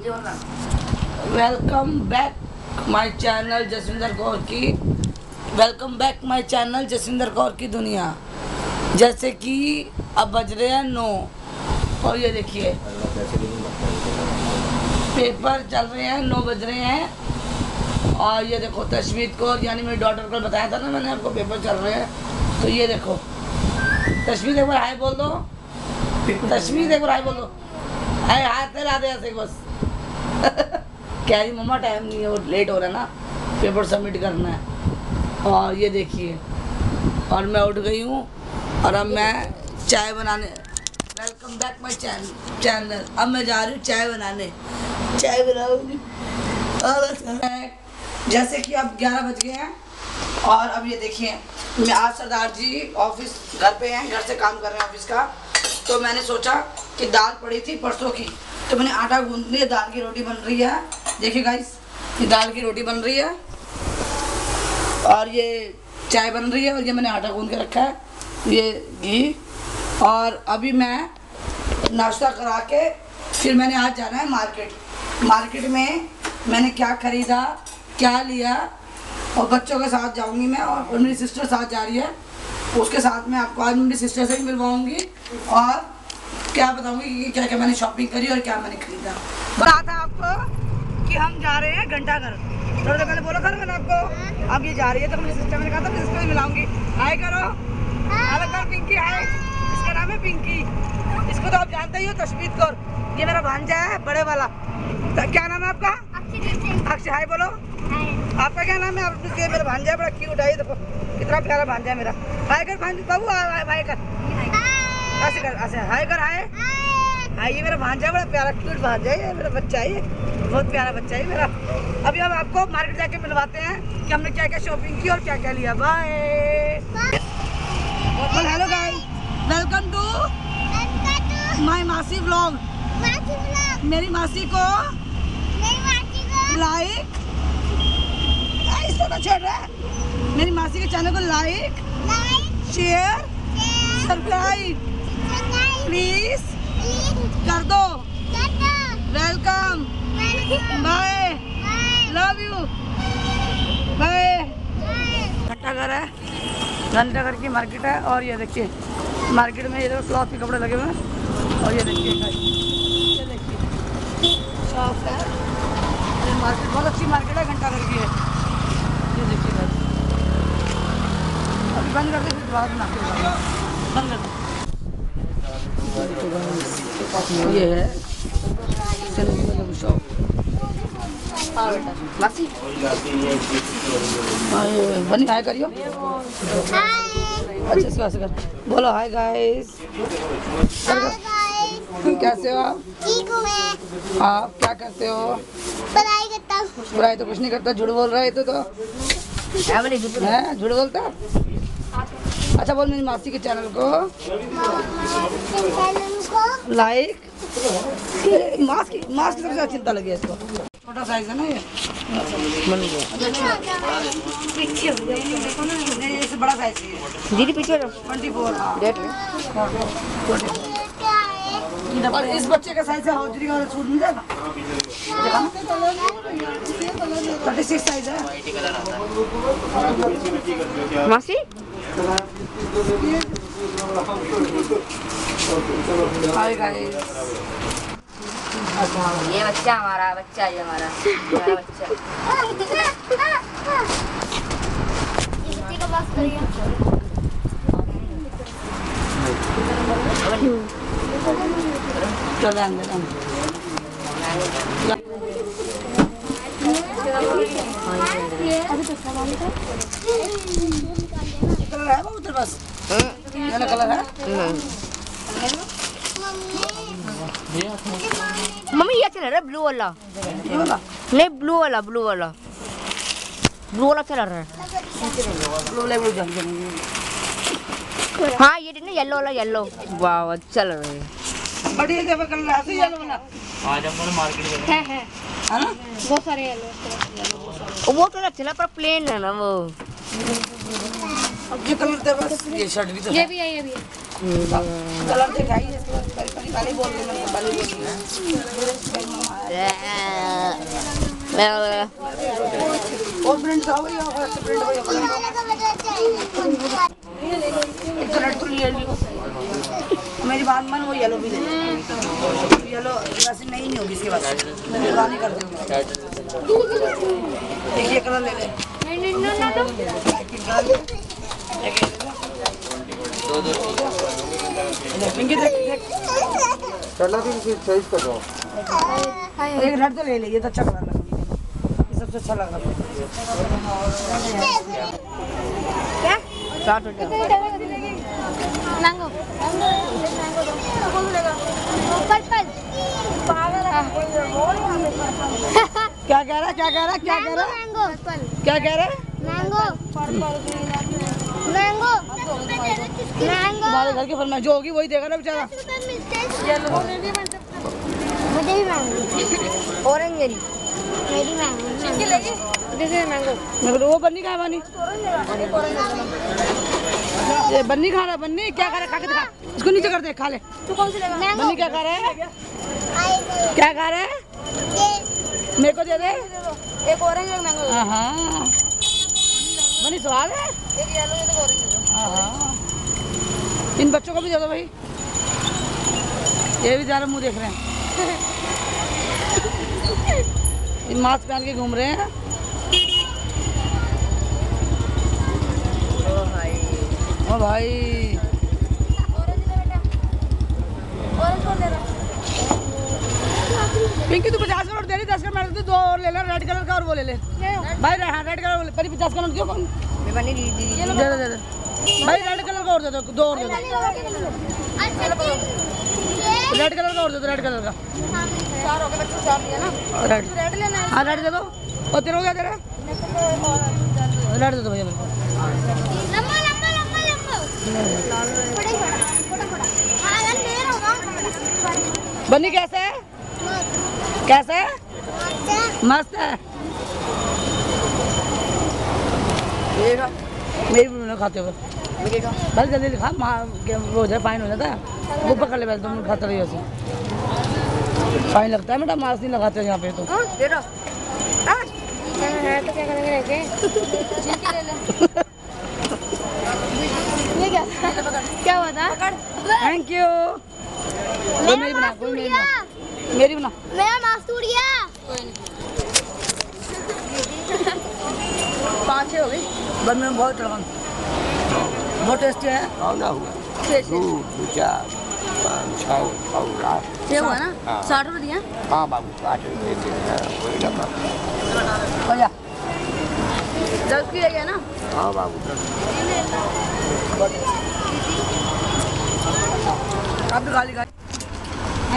Welcome back my channel Jasvinder Kaur की। Welcome back my channel Jasvinder Kaur की दुनिया। जैसे कि अब बज रहे हैं नौ। और ये देखिए पेपर चल रहे हैं, नौ बज रहे हैं। और ये देखो तशमीद कौर यानी मेरी डॉटर को बताया था ना मैंने आपको पेपर चल रहे हैं। तो ये देखो तशमीद एक बार हाय बोल दो। तशमीद एक बार हाय बोल दो। हाय हाथ ऐसे बस। कह रही, मम्मा टाइम नहीं है, वो लेट हो रहा है ना पेपर सबमिट करना है। और ये देखिए, और मैं उठ गई हूँ, और अब मैं चाय बनाने welcome back my channel channel अब मैं जा रही हूँ चाय बनाने। चाय बनाऊँगी। और जैसे कि अब 11 बज गए हैं, और अब ये देखिए, मैं आज सरदार जी ऑफ़िस घर पे हैं, घर से काम कर रहे हैं ऑफ़िस का। तो मैंने सोचा कि दाल पड़ी थी परसों की। तो मैंने आटा गूंद लिया दाल की रोटी बन रही है। देखिए गाइस ये दाल की रोटी बन रही है। और ये चाय बन रही है और ये मैंने आटा गूंद के रखा है, ये घी। और अभी मैं नाश्ता करा के फिर मैंने आज जाना है मार्केट। मार्केट में मैंने क्या खरीदा, क्या लिया, और बच्चों के साथ जाऊँगी मैं, और मेरी सिस्टर साथ जा रही है। उसके साथ मैं आपको, आज मेरी सिस्टर से भी मिलवाऊँगी। और क्या बताऊँगी कि क्या क्या मैंने शॉपिंग करी और क्या मैंने खरीदा। बता था आपको कि हम जा रहे हैं घंटा घर थोड़ी देर पहले बोला था मैंने आपको अब ये जा रही है तो मेरी सिस्टर मैंने कहा था सिस्टर मिलाऊँगी। हाय करो। हेलो कर पिंकी हाय इसका नाम है पिंकी इसको तो आप जानते ही हो तशमीद कौर। ये मेरा भांजा है बड़े वाला। तो क्या नाम है आपका? अक्षय हाय बोलो। आपका क्या नाम है? आप मेरा भांजा है बड़ा क्यूट है देखो। कितना प्यारा भांजा है मेरा। हाय कर भांजा बाबू हाय कर। ऐसे कर ऐसे हाय कर हाय। हाय ये मेरा भांजा बड़ा प्यारा क्यूट भांजा है मेरा बच्चा है बहुत प्यारा बच्चा है मेरा। अभी हम आपको मार्केट जाके मिलवाते हैं कि हमने क्या क्या शॉपिंग की और क्या क्या लिया bye hello guys welcome to my मासी व्लॉग मेरी मासी को लाइक छोड़ रहा है? मेरी मासी के चैनल को लाइक शेयर सब्सक्राइब प्लीज़ कर दो welcome bye love you bye घंटा घर है। घंटा घर की मार्केट है और ये देखिए मार्केट में ये देखो क्लॉथ के कपड़े लगे हुए हैं। और ये देखिए guys, ये देखिए। शॉप है। ये मार्केट बहुत अच्छी मार्केट है घंटा घर की है। ये देखिए अभी बंद कर दे फिर बाद में बंद कर दे। ये है हाँ, हाय करियो अच्छे कर बोलो गाइस कैसे हो आप ठीक हूँ आप क्या करते हो पढ़ाई करता हूँ तो कुछ नहीं करता झूठ बोल रहे थे तो हैं झूठ बोलता अच्छा बोल मेरी मासी के चैनल को। लाइक मास्क की मास्क की सबसे ज़्यादा चिंता लगी है इसको। छोटा साइज़ है ना ये। नहीं इससे बड़ा साइज़ दीदी पीछे ट्वेंटी फोर और इस बच्चे का साइज़ है हौजरी का सूट मिल जाएगा? थर्टी सिक्स साइज़ है। मासी? ये बच्चा हमारा बच्चा ये हमारा हमारा बच्चा। चलो अंदर अंदर। है बाबू तेरे पास ये कलर है? मम्मी ये चल रहा है ब्लू वाला। नहीं ब्लू वाला ब्लू वाला। ब्लू वाला चल रहा है। हाँ ये ना येलो वाला येलो। वाह अच्छा लग रहा है। बढ़िया जब कलर है। तो ये वाला? है है है। ना? बहुत सारे येलो। वो तो अच्छा लग पर प्लेन है ना वो। अब ये कलर तेरे पास ये शर्ट भी तो ये भी है ये भी है। कलर इसके बाद परी परी वाली बोल रही मैं वाली बोल रही और प्रिंट आओ या फ़र्स्ट प्रिंट हो या रेड तो ले लियो मेरी बात मान वो येलो भी ले येलो वैसे नहीं नहीं होगी इसके पास मैं दुकान ही कर दूँगा ये कलर ले ले। नहीं नहीं ना तो एक ये कलर ले एक ये ले चॉइस कर दो एक रेड तो ले ले ये तो अच्छा कलर लग। रहा है ये सबसे अच्छा लग। रहा है क्या? स्टार्ट हो जाओ मैंगो। पर्पल क्या कह रहा है क्या कह रहा क्या कह रहा मैंगो। पर्पल क्या कह रहा है? मैंगो। मैंगो मैंगो तुम्हारे घर की फरमाइश जो होगी वही देगा ना बेचारा। मुझे भी मैंगो ऑरेंज मेरी मेरी मैंगो मैंगो मैं बोला, वो बन्नी कहाँ है बन्नी। ये बन्नी खा रहा है बन्नी। क्या खा रहा है? खा के दिखा। इसको नीचे कर दे खा ले। तू कौन सी लेगा? बन्नी क्या खा रहा है? क्या खा रहा है? मेरे को दे दे। एक ऑरेंज एक मैंगो हाँ बनी स्वाद है? इन बच्चों को भी दे दो भाई। ये भी ज़्यादा मुँह देख रहे हैं। इन मास्क पहन के घूम रहे हैं। ओ भाई। पिंकी तू पचास का नोट दे रही दस का मैंने दो और ले ले रेड कलर का और वो ले ले। भाई रेड कलर परी पचास का नोट क्यों कौन बनी दी दी दे। भाई रेड कलर का और दे दो दो और दे दो। रेड कलर का और दे दो रेड कलर का। चार हो गए बच्चों चार दिया ना। रेड रेड लेना है। रेड दे दो। और तेरे को क्या दे रहा रेड दे दो भैया मेरे को। लंबा लंबा लंबा लंबा हाँ? रहा हूँ बन्नी कैसा है? कैसा है मस्त है। खा। मेरी भी उन्होंने खाते हुए। बस जल्दी दिखा माँ के वो हो जाए फाइन हो जाता है वो पकड़ ले पहले तुम खाते रहिए उसे। फाइन लगता है बेटा मास्क नहीं लगाते यहाँ पे तो। है तो क्या करेंगे लेके ले ले ये क्या क्या हुआ था थैंक यू मेरी बना। मेरी बना। मेरा मास्क टूट गया। पाँच हो गई। बस में बहुत लगन बहुत टेस्टी है। आना हुआ। दो दो चार पाँच छः और रात। ये हुआ ना। साठ रुपये दिया? हाँ बाबू आठ रुपये के हैं, कोई डब्बा जा दस की ना? हाँ बाबू आप गाली गाली।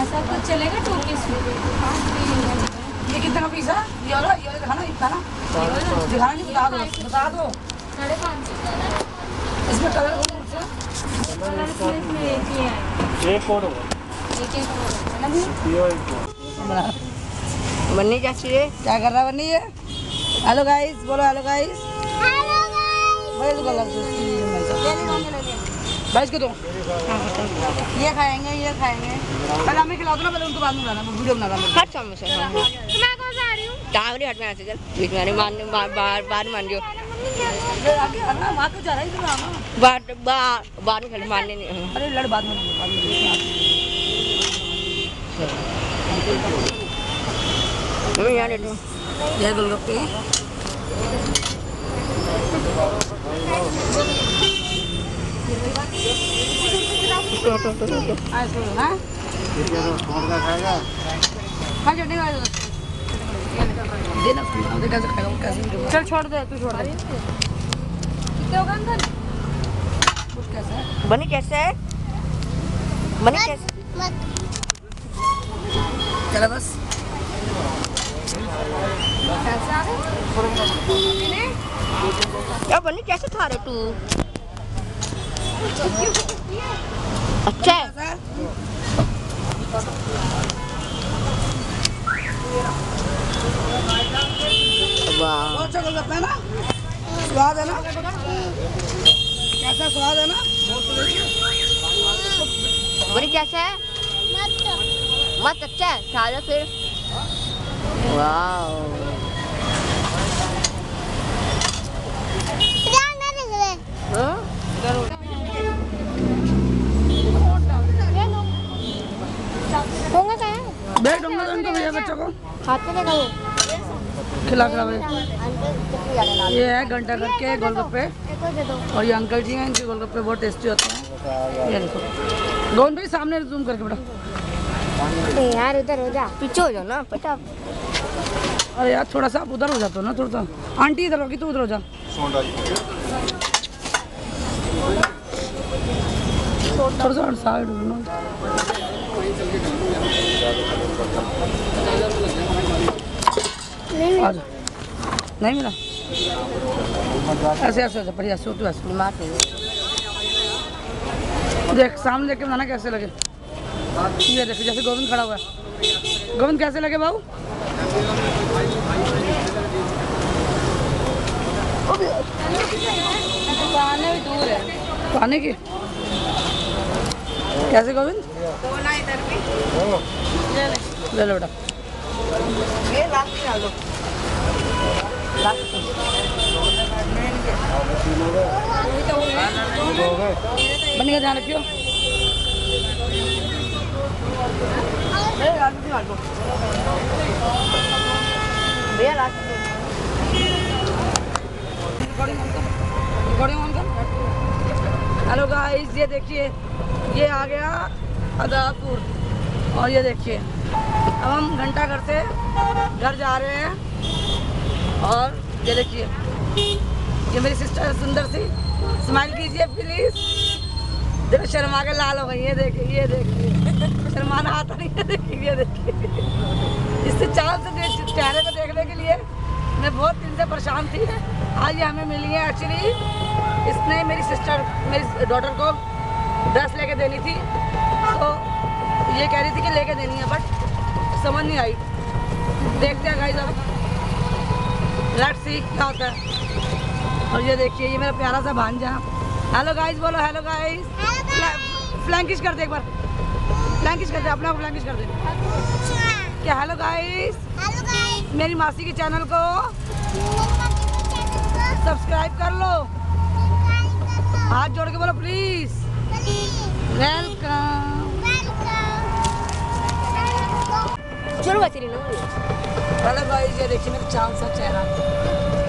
ऐसा कुछ चलेगा टू पीस ये कितने पीस है? ये वाला ये दिखाना इतना ना? दिखाना नहीं बता दो बता दो। साढ़े पाँच सौ। इसमें कलर हैं? एक ही है। है। बन्नी कैसी है क्या कर रहा है बन्नी ये? हेलो गाइस बोलो हेलो गाइस तो भाई इसको दो। ये खाएँगे ये खाएँगे। पहले हमें खिला दो ना पहले उनको बाद में बनाना वीडियो बना रहा हूँ हट सामने से हाँ हाँ तो मैं कौन सा आ रही हूँ? टावरी हट में ऐसे चल। बीच में नहीं मान बार बार बार मान जो ये आगे आना वहाँ तो जा रहा इधर आना बार बार बार में। मारने नहीं हाँ। अरे लड़ बाद में बाद मैं यहाँ लेटूँ ये गोलगप्पे तो तो तो तो हाँ दो, हाँ चटनी खा दो देना कैसे खाएगा कैसे चल छोड़ दे तू छोड़ दे। कितने होगा अंकल कुछ कैसा है? बनी कैसे? है बनी कैसे चलो बस। यार बनी कैसे खा रहे तू? अच्छा है। वाह। अच्छा गोलगप्पा है ना? स्वाद है ना? कैसा स्वाद है ना? बोली कैसा है? मत मस्त अच्छा है? खा लो फिर। ले हाँ? होगा बैठ दूँगा तो इनको भैया बच्चों को हाथ में देखा। खिला खिला भैया। ये है घंटा घर के गोलगप्पे। और ये अंकल जी हैं इनके गोलगप्पे बहुत टेस्टी होते हैं। ये देखो। गोविंद भाई सामने जूम करके बेटा यार उधर हो जा। पीछे हो जाओ ना पता अरे यार थोड़ा सा आप उधर हो जाते हो ना थोड़ा सा। आंटी इधर होगी तू उधर हो जा। थोड़ा सा साइड नहीं मिला। ऐसे ऐसे ऐसे बढ़िया सो ऐसे दिमाग नहीं देख सामने देख के बनाना कैसे लगे? ये देखो जैसे गोविंद खड़ा हुआ है। गोविंद कैसे लगे बाबू? भी दूर है पानी की? कैसे गोविंद? ले लो बेटा। बनी का ध्यान रखियो। भैया लास्ट हेलो गाइस ये देखिए। ये आ गया अदापुर और ये देखिए, अब हम घंटा घर से घर जा रहे हैं। और ये देखिए, ये मेरी सिस्टर सुंदर सी स्माइल कीजिए प्लीज़ देखो, शर्मा के लाल हो गई, ये देखिए ये देखिए। शर्माना आता नहीं है, देखिए, ये देखिए। इससे चाल से देख चेहरे को देखने के लिए मैं बहुत दिन से परेशान थी। आज ये हमें मिली है एक्चुअली इसने मेरी सिस्टर मेरी डॉटर को ड्रेस लेके देनी थी। तो ये कह रही थी कि लेके देनी है बट समझ नहीं आई। देखते हैं गाइस अब। लेट्स सी क्या होता है। और ये देखिए ये मेरा प्यारा सा भांजा। हेलो गाइस बोलो हेलो गाइस फ्लैंकिश कर दे एक बार। फ्लैंकिश कर दे अपने आप फ्लैंकिश कर दे। क्या हेलो गाइस हेलो गाइस मेरी मासी के चैनल को सब्सक्राइब कर लो। हाथ जोड़ के बोलो प्लीज़ वेलकम चलो बच्चे लो हेलो गाइस ये देखिए मेरा चाँद सा चेहरा।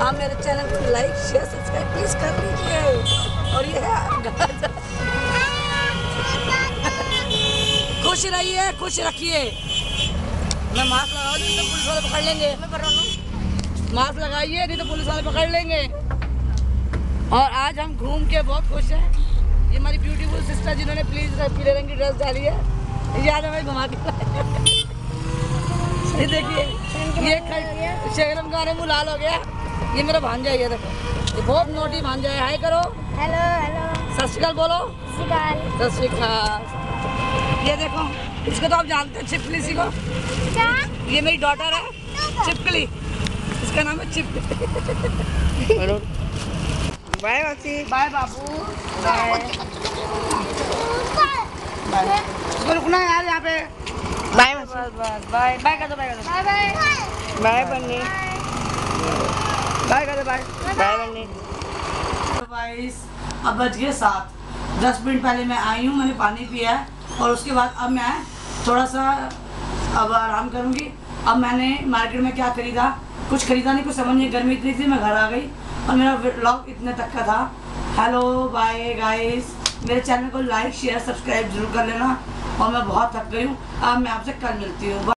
आप मेरे चैनल को लाइक शेयर सब्सक्राइब प्लीज़ कर लीजिए और ये है खुश रहिए खुश रखिए। मैं मास्क लगा दूँ तो पुलिस वाले पकड़ लेंगे। मास्क लगाइए नहीं तो पुलिस वाले पकड़ लेंगे। और आज हम घूम के बहुत खुश हैं। ये हमारी ब्यूटीफुल सिस्टर जिन्होंने प्लीज़ पीले रंग की ड्रेस डाली है। याद हमें घुमा के ये देखिए ये शहरम का मुँह लाल हो गया। ये मेरा भांजा है ये देखो। ये बहुत नोटी भांजा है। हाय करो। हेलो हेलो सत श्रीकाल बोलो। सत श्रीकाल। ये देखो इसको तो आप जानते हैं छिपकली सी को। ये मेरी डॉटर है छिपकली इसका नाम है छिपकली बाय मासी बाय बाबू बाय बाय रुकना है यार यहाँ पे। बाय मासी बाय बाय कर दो बाय कर दो bye bye bye Bunny bye कर दो बाय बाय बन्नी गाइस अब बज गए सात। दस मिनट पहले मैं आई हूँ मैंने पानी पिया है और उसके बाद अब मैं थोड़ा सा अब आराम करूँगी। अब मैंने मार्केट में क्या खरीदा? कुछ खरीदा नहीं कुछ समझ नहीं गर्मी इतनी थी मैं घर आ गई। और मेरा ब्लॉग इतने तक का था। हेलो बाय गाइस मेरे चैनल को लाइक शेयर सब्सक्राइब ज़रूर कर लेना। और मैं बहुत थक गई हूँ। अब मैं आपसे कल मिलती हूँ।